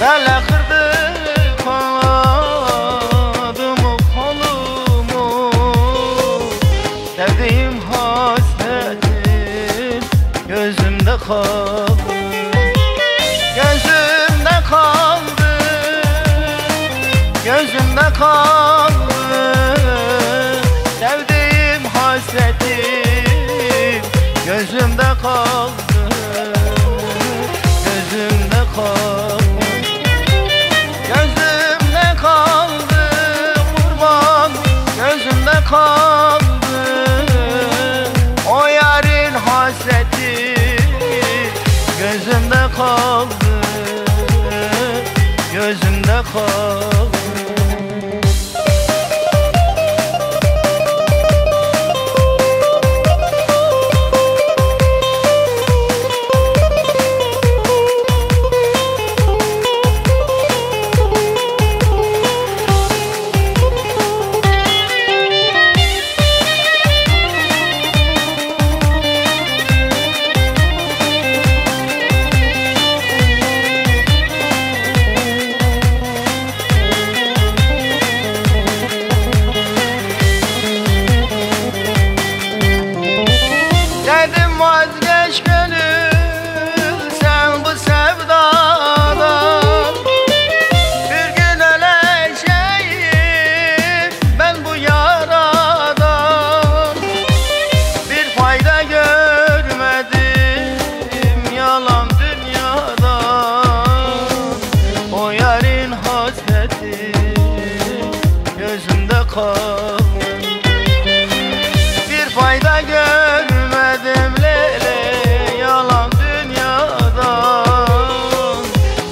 Vele kırdı kanadımı kolumu. Sevdiğim hasretim gözümde kaldı. Gözümde kaldı. Gözümde kaldı kaldı. O yarın hasreti Gözümde kaldı. Gözümde kaldı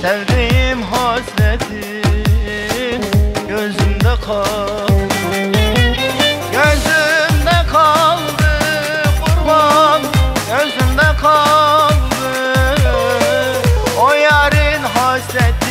Sevdiğim hasretin gözümde kal Gözümde kaldı kurban gözümde kaldı. O yarın hasret